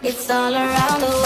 It's all around the